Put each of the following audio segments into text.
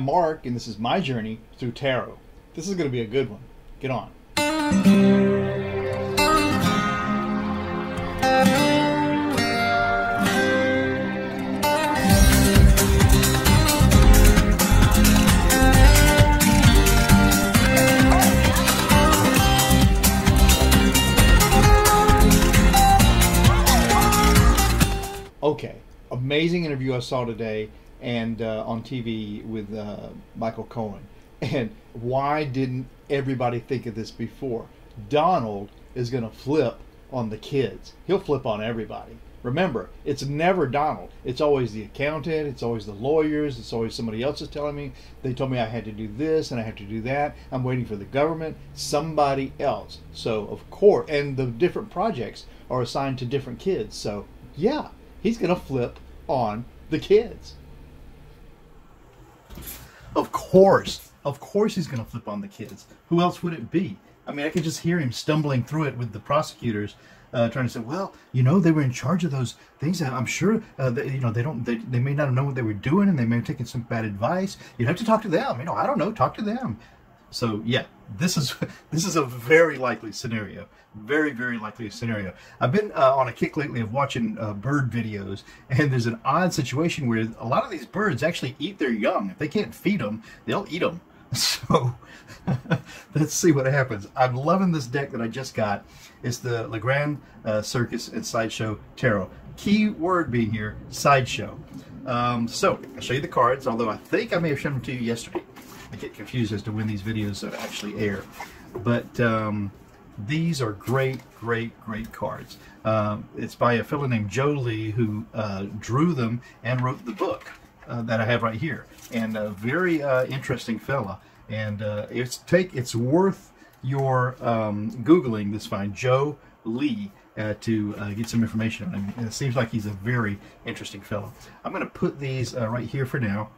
am Marc, and this is my journey through tarot. This is going to be a good one. Get on. Okay, amazing interview I saw today and uh, on TV with uh, Michael Cohen. And why didn't everybody think of this before? Donald is going to flip on the kids. He'll flip on everybody. Remember, it's never Donald. It's always the accountant. It's always the lawyers. It's always somebody else is telling me. They told me I had to do this and I have to do that. I'm waiting for the government. Somebody else. So of course, and the different projects are assigned to different kids. So yeah, he's going to flip on the kids. Of course. Of course he's going to flip on the kids. Who else would it be? I mean, I could just hear him stumbling through it with the prosecutors, uh, trying to say, "Well, you know, they were in charge of those things. I'm sure, uh, that, you know, they don't, they, they may not know what they were doing, and they may have taken some bad advice. You'd have to talk to them. You know, I don't know, talk to them." So yeah, this is this is a very likely scenario. Very very likely scenario. I've been uh, on a kick lately of watching uh, bird videos, and there's an odd situation where a lot of these birds actually eat their young. If they can't feed them, they'll eat them. So let's see what happens. I'm loving this deck that I just got. It's the Legrand uh, Circus and Sideshow Tarot. Key word being here, Sideshow. Um, so I'll show you the cards, although I think I may have shown them to you yesterday. I get confused as to when these videos actually air. But um, these are great, great, great cards. Um, it's by a fellow named Joe Lee who uh, drew them and wrote the book uh, that I have right here. And a very uh, interesting fella. And uh, it's take it's worth your um, googling this find Joe Lee uh, to uh, get some information on him. And it seems like he's a very interesting fellow. I'm going to put these uh, right here for now.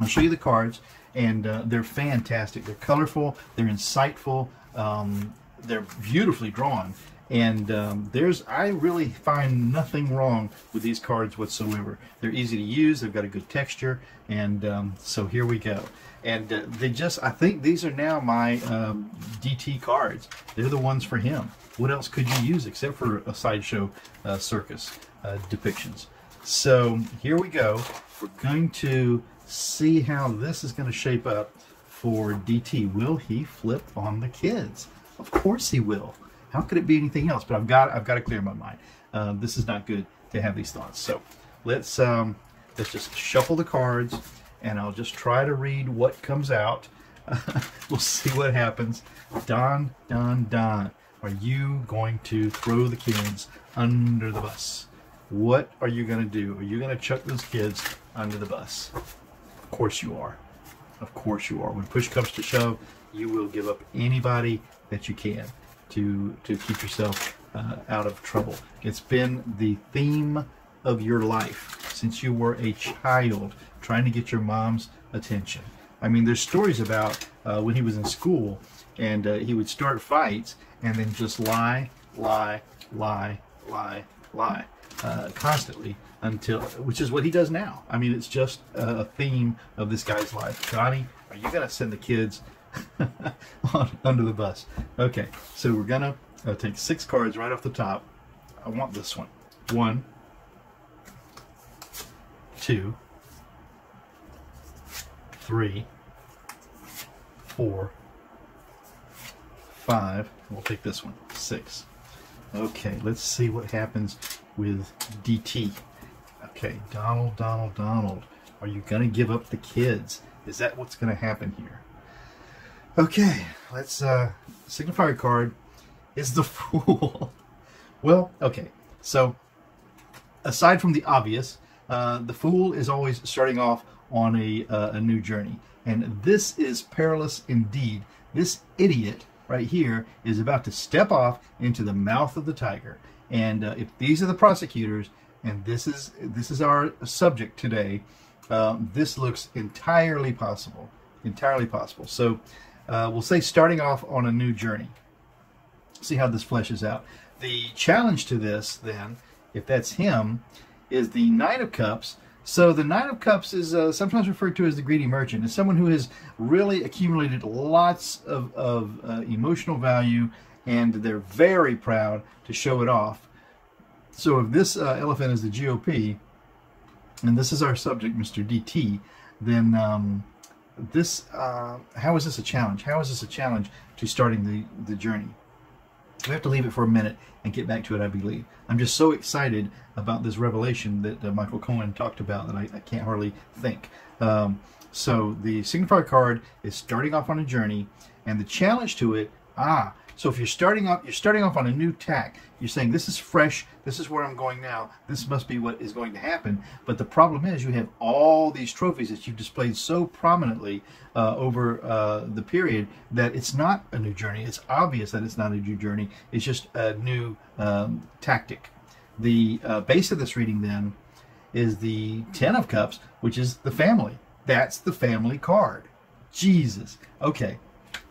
I'll show you the cards, and uh, they're fantastic. They're colorful, they're insightful, um, they're beautifully drawn, and um, there's I really find nothing wrong with these cards whatsoever. They're easy to use, they've got a good texture, and um, so here we go. And uh, they just, I think these are now my um, DT cards. They're the ones for him. What else could you use except for a sideshow uh, circus uh, depictions? So here we go. We're going to see how this is going to shape up for DT. Will he flip on the kids? Of course he will. How could it be anything else? But I've got I've got to clear my mind. Uh, this is not good to have these thoughts. So let's um, let's just shuffle the cards, and I'll just try to read what comes out. we'll see what happens. Don, Don, Don, are you going to throw the kids under the bus? What are you going to do? Are you going to chuck those kids under the bus? Of course you are. Of course you are. When push comes to shove, you will give up anybody that you can to to keep yourself uh, out of trouble. It's been the theme of your life since you were a child, trying to get your mom's attention. I mean, there's stories about uh, when he was in school and uh, he would start fights and then just lie, lie, lie, lie, lie uh, constantly until, which is what he does now. I mean, it's just a theme of this guy's life. Johnny, are you to send the kids on, under the bus? Okay, so we're to uh, take six cards right off the top. I want this one. One, two, three, four, five. We'll take this one. Six. Okay, let's see what happens with DT. Okay, Donald, Donald, Donald. Are you going to give up the kids? Is that what's going to happen here? Okay, let's, uh, signifier card is the Fool. well, okay, so aside from the obvious, uh, the Fool is always starting off on a, uh, a new journey. And this is perilous indeed. This idiot right here is about to step off into the mouth of the tiger. And uh, if these are the prosecutors, and this is this is our subject today, um, this looks entirely possible, entirely possible. So uh, we'll say starting off on a new journey. See how this fleshes out. The challenge to this, then, if that's him, is the Nine of Cups So the Nine of Cups is uh, sometimes referred to as the greedy merchant. It's someone who has really accumulated lots of, of uh, emotional value, and they're very proud to show it off. So if this uh, elephant is the GOP, and this is our subject, Mr. DT, then um, this, uh, how is this a challenge? How is this a challenge to starting the, the journey? We have to leave it for a minute and get back to it, I believe. I'm just so excited about this revelation that uh, Michael Cohen talked about that I, I can't hardly think. Um, so the signifier card is starting off on a journey, and the challenge to it, ah, so if you're starting off, you're starting off on a new tack. You're saying this is fresh. This is where I'm going now. This must be what is going to happen. But the problem is you have all these trophies that you've displayed so prominently uh, over uh, the period that it's not a new journey. It's obvious that it's not a new journey. It's just a new um, tactic. The uh, base of this reading then is the Ten of Cups, which is the family. That's the family card. Jesus. Okay.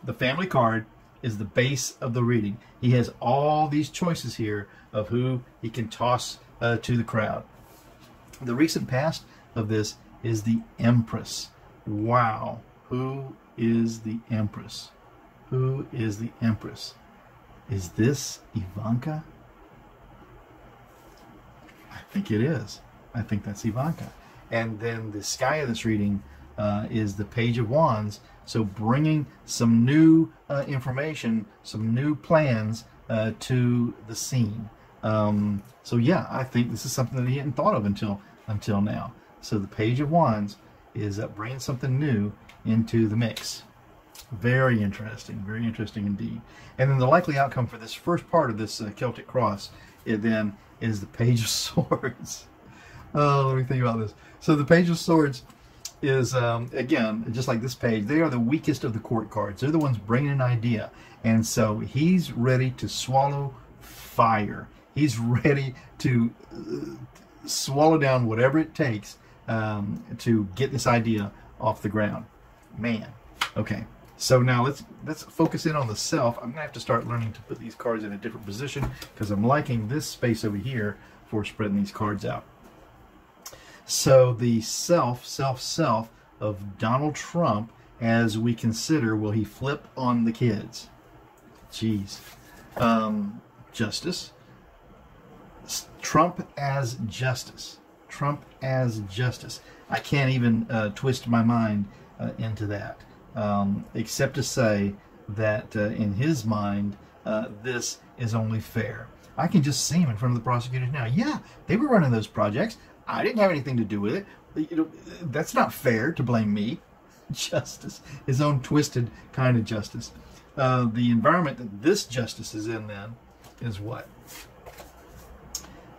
The family card is the base of the reading. He has all these choices here of who he can toss uh, to the crowd. The recent past of this is the Empress. Wow. Who is the Empress? Who is the Empress? Is this Ivanka? I think it is. I think that's Ivanka. And then the sky of this reading uh, is the Page of Wands, so bringing some new uh, information, some new plans uh, to the scene. Um, so yeah, I think this is something that he hadn't thought of until until now. So the Page of Wands is uh, bringing something new into the mix. Very interesting, very interesting indeed. And then the likely outcome for this first part of this uh, Celtic cross, it then is the Page of Swords. Oh, let me think about this. So the Page of Swords is, um, again, just like this page, they are the weakest of the court cards. They're the ones bringing an idea. And so he's ready to swallow fire. He's ready to uh, swallow down whatever it takes um, to get this idea off the ground. Man. Okay. So now let's let's focus in on the self. I'm gonna have to start learning to put these cards in a different position because I'm liking this space over here for spreading these cards out. So the self, self, self of Donald Trump as we consider will he flip on the kids? Jeez. Um, justice. Trump as justice. Trump as justice. I can't even uh, twist my mind uh, into that, um, except to say that uh, in his mind, uh, this is only fair. I can just see him in front of the prosecutors now. Yeah, they were running those projects. I didn't have anything to do with it. You know, that's not fair to blame me. Justice, his own twisted kind of justice. Uh, the environment that this justice is in then is what?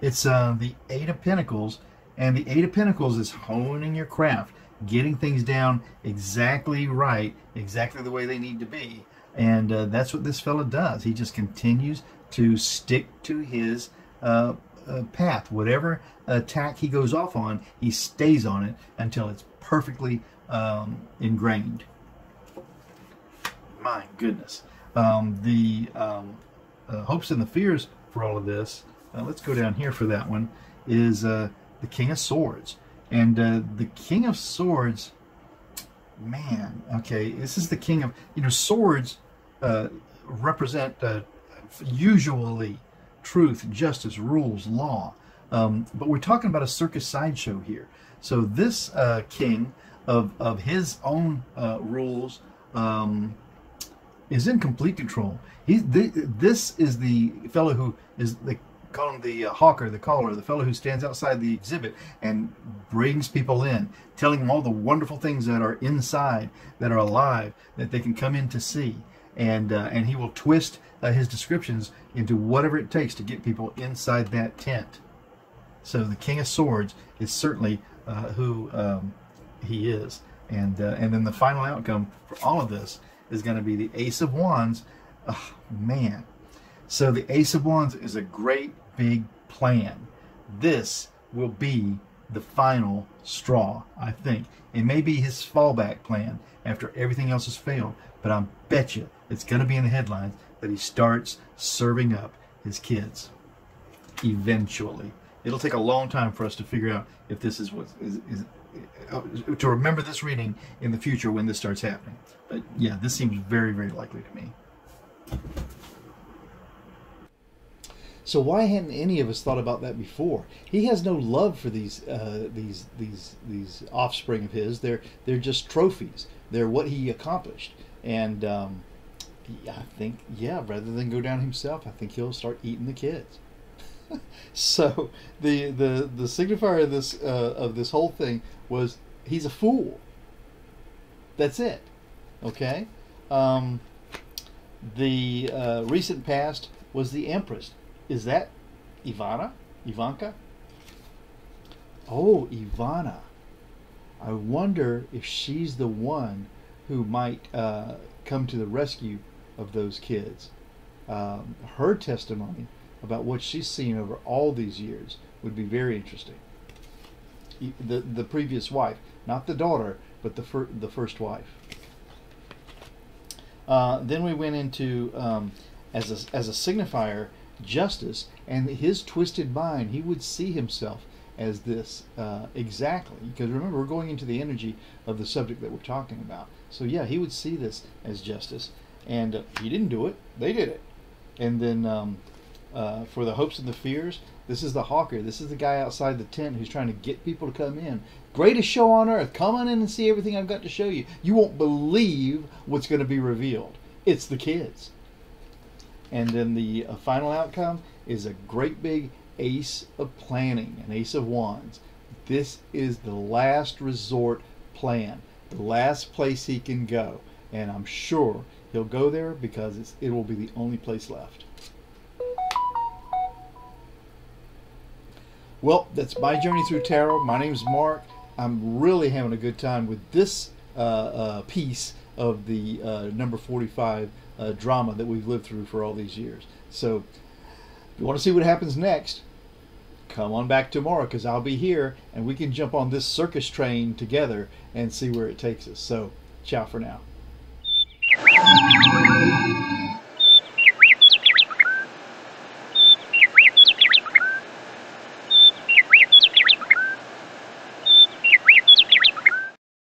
It's uh, the Eight of Pentacles, and the Eight of Pentacles is honing your craft, getting things down exactly right, exactly the way they need to be. And uh, that's what this fella does. He just continues to stick to his uh, path. Whatever attack he goes off on, he stays on it until it's perfectly um, ingrained. My goodness. Um, the um, uh, hopes and the fears for all of this, uh, let's go down here for that one, is uh, the King of Swords. And uh, the King of Swords, man, okay, this is the King of, you know, swords uh, represent usually truth, justice, rules, law. Um, but we're talking about a circus sideshow here. So this uh, king of, of his own uh, rules um, is in complete control. He's this is the fellow who is the call him the uh, hawker, the caller, the fellow who stands outside the exhibit and brings people in, telling them all the wonderful things that are inside, that are alive, that they can come in to see and uh, and he will twist uh, his descriptions into whatever it takes to get people inside that tent. So the King of Swords is certainly uh, who um, he is, and uh, and then the final outcome for all of this is going to be the Ace of Wands. Oh, man, so the Ace of Wands is a great big plan. This will be the final straw, I think. It may be his fallback plan after everything else has failed, but I bet you it's going to be in the headlines that he starts serving up his kids. Eventually. it'll take a long time for us to figure out if this is what is, is uh, to remember this reading in the future when this starts happening. But yeah, this seems very, very likely to me. So why hadn't any of us thought about that before? He has no love for these uh, these these these offspring of his. They're they're just trophies. They're what he accomplished. And um, I think yeah, rather than go down himself, I think he'll start eating the kids. so the the the signifier of this uh, of this whole thing was he's a fool. That's it. Okay. Um, the uh, recent past was the Empress. Is that Ivana? Ivanka? Oh, Ivana. I wonder if she's the one who might uh, come to the rescue of those kids. Um, her testimony about what she's seen over all these years would be very interesting. The the previous wife, not the daughter, but the fir- the first wife. Uh, then we went into um, as a, as a signifier justice and his twisted mind he would see himself as this uh, exactly because remember we're going into the energy of the subject that we're talking about so yeah he would see this as justice and he didn't do it. They did it. And then um, uh, for the hopes and the fears this is the hawker. This is the guy outside the tent who's trying to get people to come in. Greatest show on earth. Come on in and see everything i've got to show you. You won't believe what's going to be revealed. It's the kids. And then the uh, final outcome is a great big ace of planning, an ace of wands. This is the last resort plan, the last place he can go. And I'm sure he'll go there because it will be the only place left. Well, that's my journey through tarot. My name's Marc. I'm really having a good time with this uh, uh, piece of the uh, number 45 uh, drama that we've lived through for all these years. So, if you want to see what happens next, come on back tomorrow because I'll be here and we can jump on this circus train together and see where it takes us. So, ciao for now. よし!